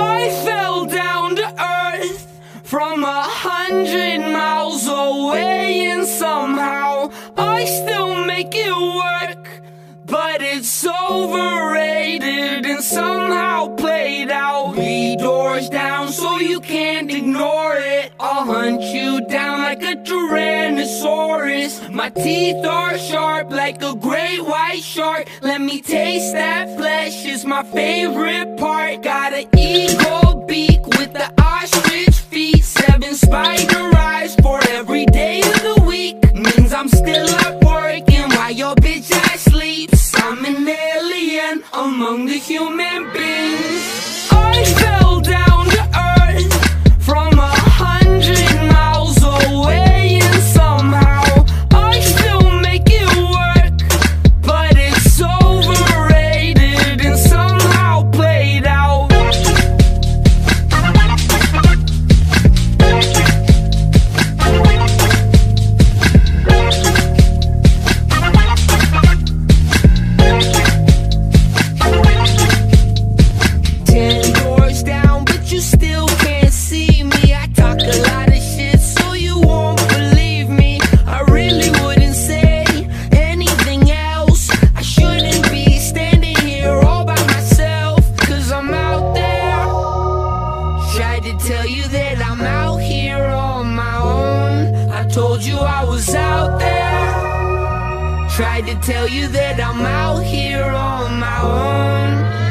I fell down to earth from a hundred miles away, and somehow I still make it work. But it's overrated and somehow played out. Three doors down, so you can't ignore it. I'll hunt you down like a Tyrannosaurus. My teeth are sharp like a great white shark. Let me taste that flesh, is my favorite part. Still up working while your bitch ass sleeps. I'm an alien among the human beings. Tried to tell you that I'm out here on my own. I told you I was out there. Tried to tell you that I'm out here on my own.